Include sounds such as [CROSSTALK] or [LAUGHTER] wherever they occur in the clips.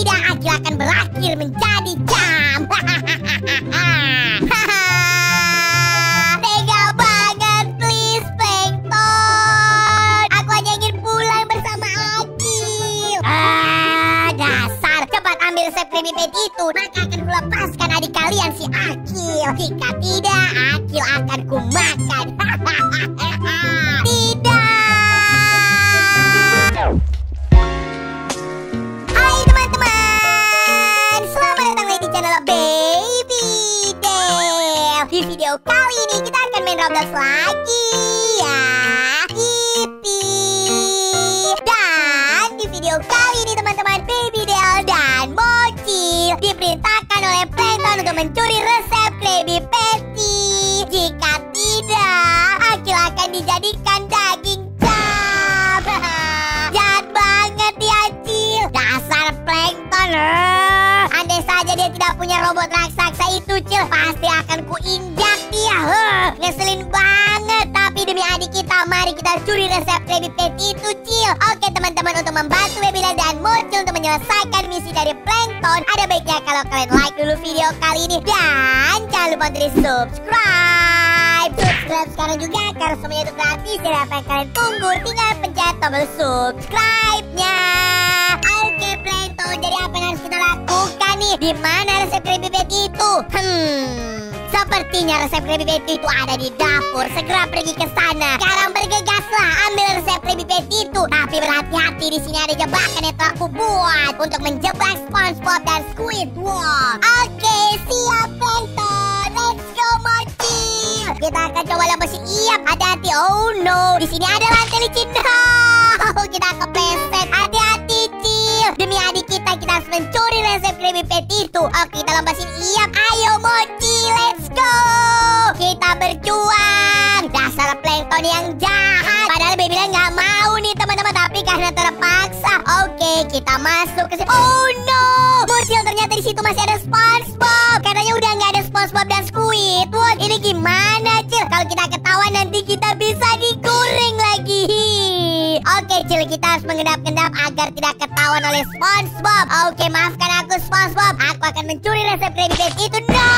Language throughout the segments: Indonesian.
tidak, Akil akan berakhir menjadi jam. [LAUGHS] Tega banget, please, Plankton. Aku hanya ingin pulang bersama Akil. Ah, dasar. Cepat ambil Patty itu, maka akan kulepaskan adik kalian si Akil. Jika tidak, Akil akan kumakan. [LAUGHS] tidak. Main Roblox lagi ya. Yipi. Dan di video kali ini teman-teman Baby Del dan Mochi diperintahkan oleh Plankton untuk mencuri resep Krabby Patty. Jika tidak, Akil akan dijadikan punya robot raksasa itu, Cil, pasti akan kuinjak dia. Heh. Ngeselin banget. Tapi demi adik kita, mari kita curi resep Krabby Patty itu, Cil. Oke, teman-teman, untuk membantu Del dan Mochi untuk menyelesaikan misi dari Plankton, ada baiknya kalau kalian like dulu video kali ini. Dan jangan lupa untuk subscribe. Subscribe sekarang juga karena semuanya itu gratis. Jadi apa yang kalian tunggu, tinggal pencet tombol subscribe-nya. Oke, Plankton, jadi apa yang harus kita lakukan nih? Di mana resep Krabby Patty itu? Hmm, sepertinya resep Krabby Patty itu ada di dapur. Segera pergi ke sana. Sekarang bergegaslah, ambil resep Krabby Patty itu. Tapi berhati-hati di sini ada jebakan yang telah aku buat untuk menjebak SpongeBob dan Squidward. Oke, siap Plankton. Let's go, Mochi. Kita akan coba lepasin Iap. Hati-hati. Oh no, di sini ada lantai licin. No, [LAUGHS] kita kepleset. Mencuri resep Krabby Patty itu. Oke, kita lepasin Iap. Ayo, Mochi. Let's go. Kita berjuang. Dasar plankton yang jahat. Padahal Baby bilang nggak mau nih, teman-teman. Tapi karena terpaksa. Oke, kita masuk ke sini. Oh no. Muncul ternyata di situ masih ada SpongeBob. Katanya udah nggak ada SpongeBob dan Squidward. Ini gimana, Cil? Kalau kita ketahuan nanti kita bisa digoreng lagi. Oke, Cil, kita harus mengendap-endap agar tidak ketahuan oleh SpongeBob. Oke, maafkan aku, SpongeBob. Aku akan mencuri resep Krabby Patty itu. No!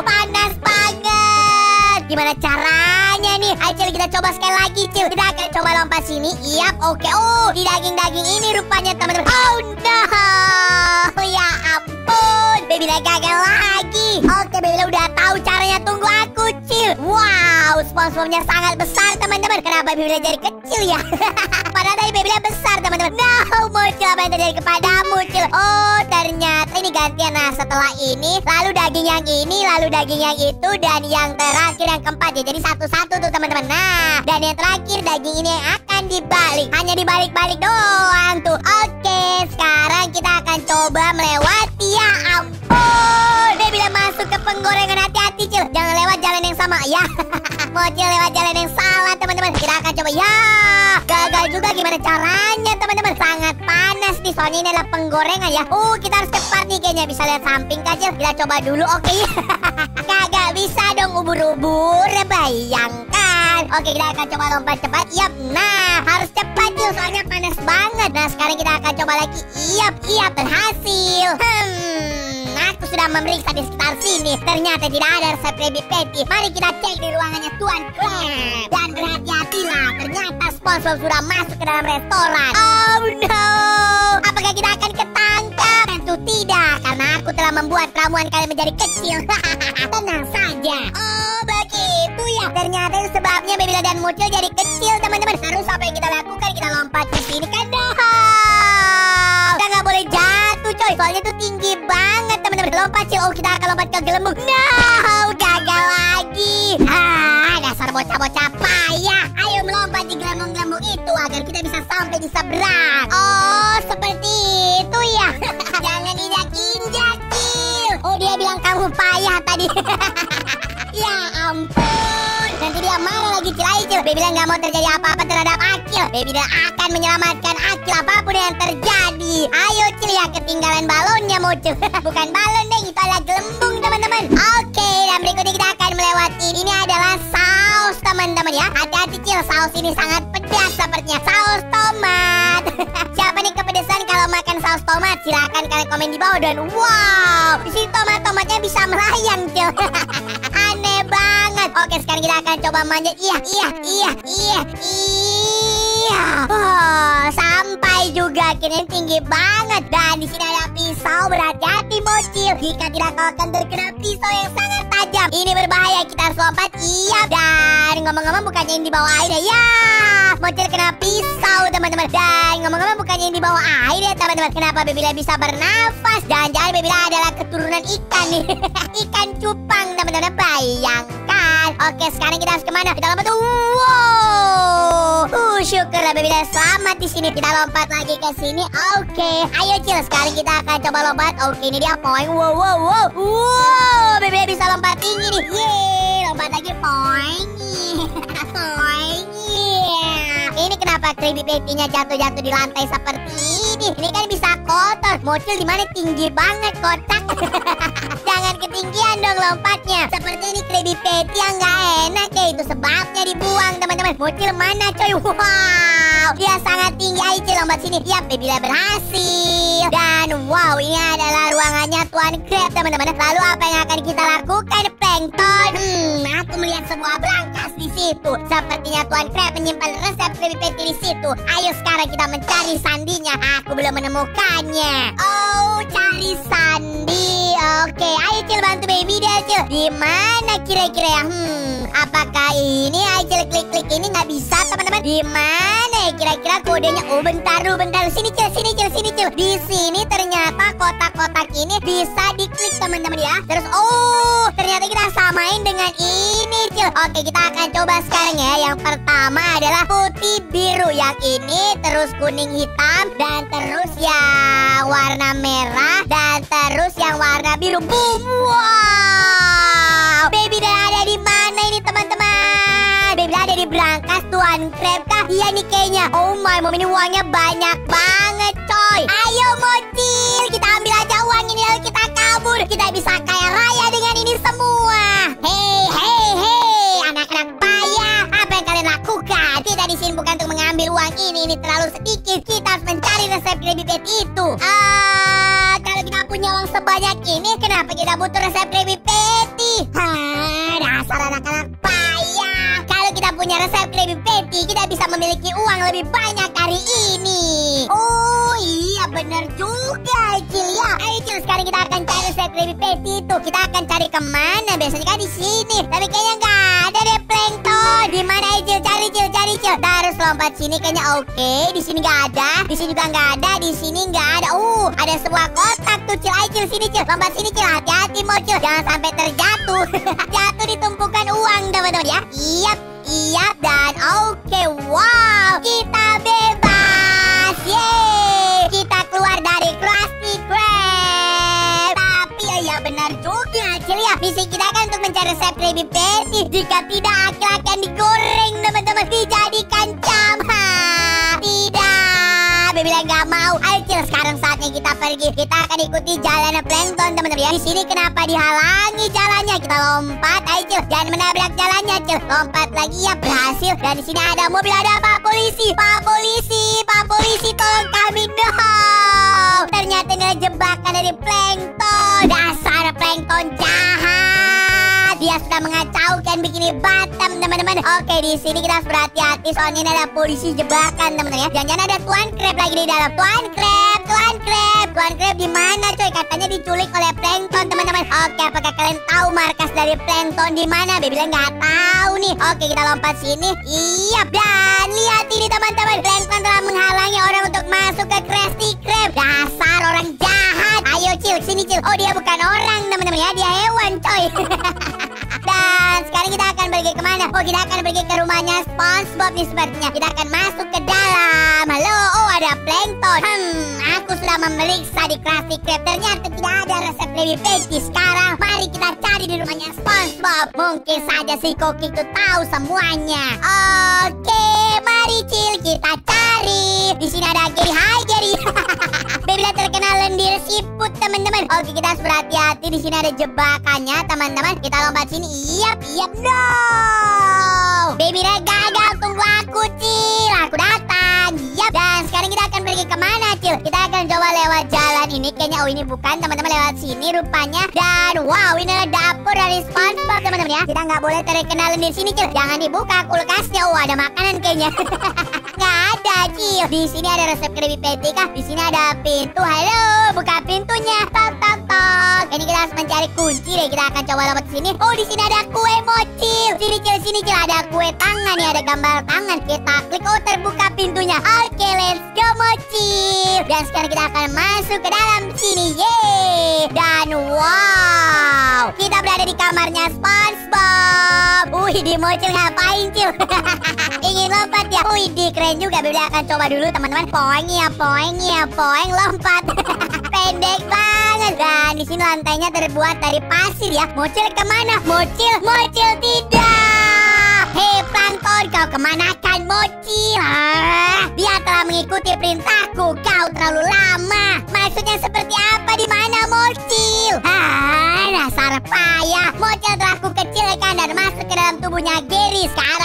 Panas banget. Gimana caranya nih? Ayo, Cil, kita coba sekali lagi, Cil. Kita akan coba lompat sini. Yap, oke. Oh, di daging-daging ini rupanya, teman-teman. Oh, no! Ya ampun. Baby gagal lagi. Oke, Baby udah tahu caranya. Tunggu aku, Cil. Wow, SpongeBobnya sangat besar, teman-teman. Kenapa udah jadi kecil ya? [LAUGHS] Padahal tadi udah besar, teman-teman. No, Mucil, apa yang terjadi kepadamu, Cil? Oh, ternyata ini gantian. Nah, setelah ini, lalu daging yang ini, lalu daging yang itu, dan yang terakhir yang keempat ya. Jadi satu-satu tuh, teman-teman. Nah, dan yang terakhir daging ini yang akan dibalik. Hanya dibalik-balik doang tuh. Oke, sekarang kita akan coba melewati. Ya ampun, masuk ke penggorengan. Hati-hati, Cil. Jangan lewat jalan yang sama, ya. [LAUGHS] Mochi lewat jalan yang salah, teman-teman. Kita akan coba. Ya, gagal juga gimana caranya, teman-teman. Sangat panas nih, soalnya ini adalah penggorengan ya. Uh, kita harus cepat nih kayaknya. Bisa lihat samping kah, Cil? Kita coba dulu, oke ya. [LAUGHS] Kagak bisa dong ubur-ubur, bayangkan. Oke, kita akan coba lompat cepat. Yap, nah harus cepat Cil, soalnya panas banget. Nah, sekarang kita akan coba lagi. Yap, yap, berhasil. Hmm, aku sudah memeriksa di sekitar sini. Ternyata tidak ada resep Krabby Patty. Mari kita cek di ruangannya Tuan Crab. Dan berhati-hatilah, ternyata sponsor sudah masuk ke dalam restoran. Oh no, apakah kita akan ketangkap? Tentu tidak, karena aku telah membuat ramuan kalian menjadi kecil. [LAUGHS] Tenang saja. Oh begitu ya. Ternyata itu sebabnya Babila dan Mucil jadi kecil. Teman-teman. Lompat, Cil. Oh, kita akan lompat ke gelembung. No, gagal lagi. Ah, dasar bocah-bocah payah. Ayo melompat di gelembung-gelembung itu agar kita bisa sampai di seberang. Oh, seperti itu ya. [LAUGHS] Jangan injak-injak. Oh, dia bilang kamu payah tadi. [LAUGHS] ya ampun. Baby bilang nggak mau terjadi apa-apa terhadap Akil. Baby bilang akan menyelamatkan Akil apa pun yang terjadi. Ayo, Cil ya ketinggalan balonnya Mucil. [LAUGHS] Bukan balon deh, itu adalah gelembung teman-teman. Oke, dan berikutnya kita akan melewati ini adalah saus teman-teman ya. Hati-hati Cil, saus ini sangat pedas sepertinya. Saus tomat. [LAUGHS] Siapa nih kepedesan kalau makan saus tomat? Silahkan kalian komen di bawah dan wow, di sini tomat-tomatnya bisa melayang, Cil. [LAUGHS] Oke, sekarang kita akan coba manjat. Iya, iya, iya, iya, iya. Oh, sampai juga akhirnya tinggi banget dan di sini ada pisau berhati-hati bocil. Jika tidak kau akan terkena pisau yang sangat tajam. Ini berbahaya, kita harus lompat. Iya, dan ngomong-ngomong bukannya yang di bawah air ya. Ya, bocil kena pisau teman-teman. Dan ngomong-ngomong bukannya yang di bawah air ya teman-teman. Kenapa Bebila bisa bernafas? Jangan-jangan Bebila adalah keturunan ikan nih. [LAUGHS] ikan cupang teman-teman. Bayangkan. Oke, sekarang kita harus ke mana? Kita lompat. Wow. Uh, syukurlah Bebila selamat di sini. Kita lompat lagi ke sini. Oke, ayo Cil. Sekarang kita akan coba lompat. Oke, ini dia poin. Wow, wow, wow. Wow, Bebila bisa lompat tinggi nih. Yeay, lompat lagi poin. [LAUGHS] poin. Ini kenapa Krabby Patty-nya jatuh-jatuh di lantai seperti ini? Ini kan bisa kotor. Mocil di mana tinggi banget kotak. [LAUGHS] Jangan ketinggian dong lompatnya. Seperti ini Krabby Patty yang nggak enak ya. Itu sebabnya dibuang teman-teman. Mocil mana coy? Wow. Dia sangat tinggi. Cil lompat sini. Yap, Baby berhasil. Dan wow, ini adalah ruangannya Tuan Crab teman-teman. Lalu apa yang akan kita lakukan? Plankton. Hmm, aku melihat sebuah brankas di situ. Sepertinya Tuan Crab menyimpan resep Krabby Patty di situ. Ayo sekarang kita mencari sandinya. Aku belum menemukannya. Oh, cari sandi. Oke, ayo Cil bantu baby dia Cil. Di mana kira-kira ya? Hmm, apakah ini? Cil klik-klik ini nggak bisa teman-teman. Di mana ya kira-kira kodenya? Oh, bentar dulu, bentar. Sini Cil, sini Cil, sini Cil. Di sini ternyata kotak-kotak ini bisa diklik teman-teman ya. Terus oh, ternyata kita samain dengan ini Cil. Oke, kita akan coba sekarang ya. Yang pertama adalah putih biru. Yang ini terus kuning hitam dan terus yang warna merah dan terus yang warna biru. Boom! Wow! Tuan Crab kah? Iya nih kayaknya. Oh my, mom ini uangnya banyak banget coy. Ayo Mocil, kita ambil juga, Cil ya. Ayo sekarang kita akan cari resep Krabby Patty itu. Kita akan cari ke mana? Biasanya kan di sini. Tapi kayaknya nggak ada deh plankton. Di mana Cil? Cari Cil, cari Cil. Harus lompat sini kayaknya oke. Di sini nggak ada. Di sini juga nggak ada. Di sini nggak ada. Uh, ada sebuah kotak tuh Cil. Ayo Cil, sini Cil. Lompat sini Cil. Hati-hati mau Cil. Jangan sampai terjatuh. [LAUGHS] Jatuh di tumpukan uang teman-teman ya. Iya, iya dan oke. Wow, kita bebas. Krabby Patty. Jika tidak, akan digoreng teman-teman. Dijadikan jam. Ha, tidak. Baby bilang nggak mau. Ayo sekarang saatnya kita pergi. Kita akan ikuti jalan plankton teman-teman ya. Di sini kenapa dihalangi jalannya? Kita lompat. Ayo Cil, jangan menabrak jalannya Cil. Lompat lagi ya berhasil. Dan di sini ada mobil ada Pak Polisi. Pak Polisi, sudah mengacaukan bikini Batam teman-teman. Oke di sini kita harus berhati-hati soalnya ini ada polisi jebakan teman-teman ya. Jangan-jangan ada Tuan Crab lagi di dalam. Tuan Crab, Tuan Crab, Tuan Crab di mana coy? Katanya diculik oleh plankton teman-teman. Oke apakah kalian tahu markas dari plankton di mana? Baby bilang nggak tahu nih. Oke kita lompat sini. Iya dan lihat ini teman-teman. Plankton telah menghalangi orang untuk masuk ke Krusty Krab. Dasar orang jahat. Ayo Cil, sini Cil. Oh dia bukan orang teman-teman ya, dia hewan coy. [LAUGHS] pergi ke mana? Oh kita akan pergi ke rumahnya SpongeBob nih sepertinya. Kita akan masuk ke dalam. Halo, oh ada plankton. Hmm, aku sudah memeriksa di Krusty Krab Ternyata tidak ada resep Krabby Patty Sekarang. Mari kita cari di rumahnya SpongeBob. Mungkin saja si Koki itu tahu semuanya. Oke, mari Cil kita cari. Di sini ada Gary Hai Gary [LAUGHS] Terkena lendir siput teman-teman. Oke kita harus berhati-hati. Di sini ada jebakannya teman-teman. Kita lompat sini. Iyap, iyap, no! Baby Red gagal, tunggu aku Cil. Aku datang, yap Dan sekarang kita akan pergi ke mana Cil? Kita akan coba kayaknya Oh ini bukan. Teman-teman lewat sini rupanya. Dan wow ini adalah dapur dari Spongebob teman-teman ya. Kita nggak boleh terkenal di sini Cil. Jangan dibuka kulkasnya. Oh ada makanan kayaknya [LAUGHS] Nggak ada Cil. Di sini ada resep Krabby Patty kah? Di sini ada pintu. Halo buka pintunya. Tok tok tok. Ini kita harus mencari kunci deh. Kita akan coba lompat sini. Oh di sini ada kue mochil Sini Cil sini Cil. Ada kue tangan nih. Ada gambar tangan. Kita klik. Oh terbuka pintunya. Oke let's go mochil Dan sekarang kita akan masuk ke dalam sini. Yeay. Dan wow. Kita berada di kamarnya Spongebob. Wih di mochil ngapain Cil? [LAUGHS] Ingin lompat ya Wih di keren juga Bebe akan coba dulu teman-teman. Poing ya poing ya poing lompat. [LAUGHS] Pendek banget. Dan di sini lantainya terbuat dari pasir ya. Mochil ke mana? Mochil, mochil tidak. Hei Plankton kau ke mana kan Mochil? Hah? Dia telah mengikuti perintahku. Kau terlalu lama. Maksudnya seperti apa? Di mana Mochil? Hah, dasar payah. Mochil telah kukecilkan dan masuk ke dalam tubuhnya Gary Sekarang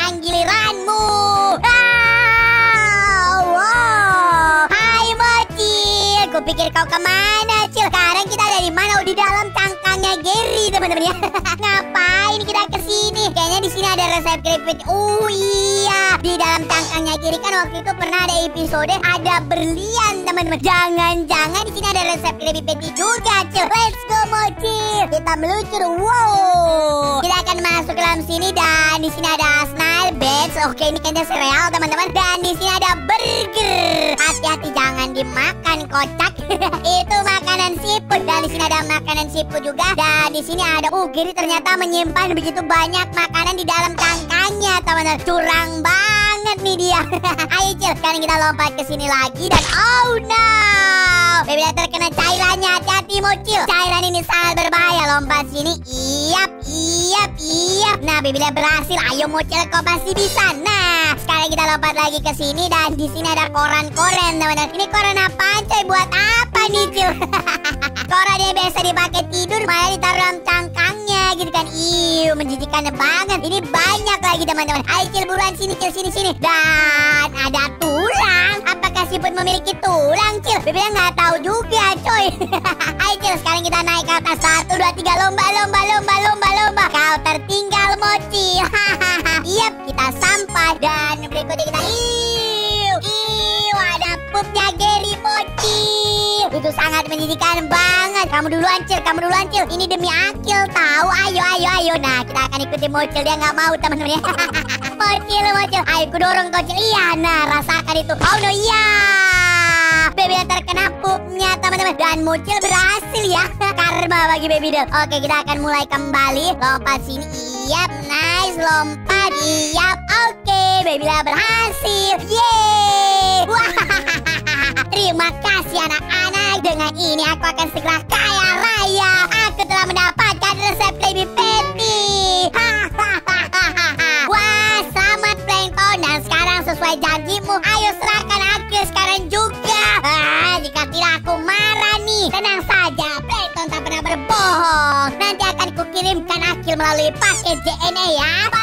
Kupikir kau ke mana Cil? Sekarang kita ada di mana? Oh, di dalam cangkangnya Gary teman-teman ya. [LAUGHS] Ngapain kita ke sini? Kayaknya di sini ada resep keripik. Oh iya. Di dalam cangkangnya Gary. Kan waktu itu pernah ada episode Ada berlian teman-teman. Jangan-jangan di sini ada resep keripik patty juga Cil. Let's go Mochil Kita meluncur Wow. Kita akan masuk ke dalam sini Dan di sini ada snail beds Oke ini kayaknya sereal teman-teman. Dan di sini ada burger. Hati-hati jangan dimakan kocak. [LAUGHS] Itu makanan siput Dan di sini ada makanan siput juga. Dan di sini ada Uh Giri ternyata menyimpan begitu banyak makanan di dalam cangkangnya teman-teman. Curang banget nih dia. [LAUGHS] Ayo Cil. Sekarang kita lompat ke sini lagi. Dan oh no. Baby terkena cairannya Hati-hati Mocil. Cairan ini sangat berbahaya Lompat sini. Iyap Iyap Iyap Nah Baby berhasil. Ayo Mocil kau pasti bisa. Nah sekarang kita lompat lagi ke sini Dan di sini ada koran-koran teman-teman Ini koran apaan coy? Buat apa nih Cil? [LAUGHS] Koran yang biasa dipakai tidur Malah ditaruh dalam cangkangnya gitu kan? Iu menjijikannya banget. Ini banyak lagi teman-teman. Ayo Cil buruan sini Cil sini sini. Dan ada tulang. Apakah siput memiliki tulang Cil Bebe nggak tahu juga coy. [LAUGHS] Ayo Cil sekarang kita naik ke atas. Satu dua tiga. Lomba lomba lomba lomba lomba. Kau tertinggal mochi. [LAUGHS] Yap kita sampai. Dan berikutnya kita ada pupnya Gary mochi. Itu sangat menjijikan banget. Kamu duluan Cil, kamu duluan Cil Ini demi Akil tahu. Ayo, ayo, ayo. Nah, kita akan ikuti Mocil Dia nggak mau teman-teman ya [LAUGHS] Mocil, Mocil Ayo, ku dorong kau Cil Iya, nah rasakan itu. Oh no, iya. Baby terkena pupnya teman-teman. Dan Mocil berhasil ya. [LAUGHS] Karma bagi Baby Doll. Oke, kita akan mulai kembali. Lompat sini. Iyap, nice. Lompat. Iyap, oke. Baby Doll berhasil. Yeay. Wah Terima kasih anak-anak. Dengan ini aku akan segera kaya raya. Aku telah mendapatkan resep Krabby Patty. Wah selamat Plankton Dan sekarang sesuai janjimu Ayo serahkan aku sekarang juga. Ah, Jika tidak aku marah nih. Tenang saja Plankton tak pernah berbohong. Nanti akan kukirimkan Akil melalui paket JNE ya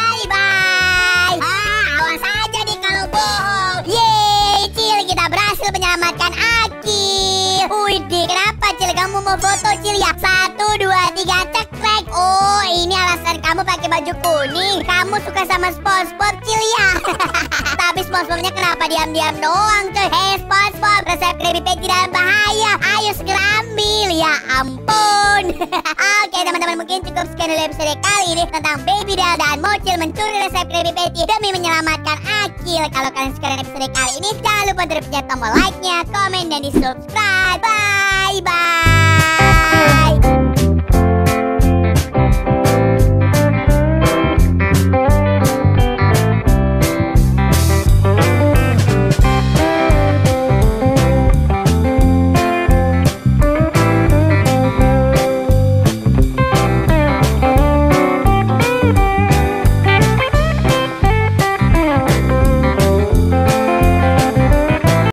Cil kamu mau foto Cil? Ya Satu dua tiga cekrek Oh ini alasan kamu pakai baju kuning. Kamu suka sama Spongebob Cil ya? [LAUGHS] Tapi Spongebobnya kenapa diam-diam doang coy? Hei Spongebob resep Krabby Patty dalam bahaya. Ayo segera ambil. Ya ampun. [LAUGHS] Oke teman-teman mungkin cukup sekian dulu episode kali ini Tentang Baby Doll dan Mocil mencuri resep Krabby Patty Demi menyelamatkan Akil. Kalau kalian suka dengan episode kali ini Jangan lupa untuk pencet tombol like-nya, komen, dan di subscribe bye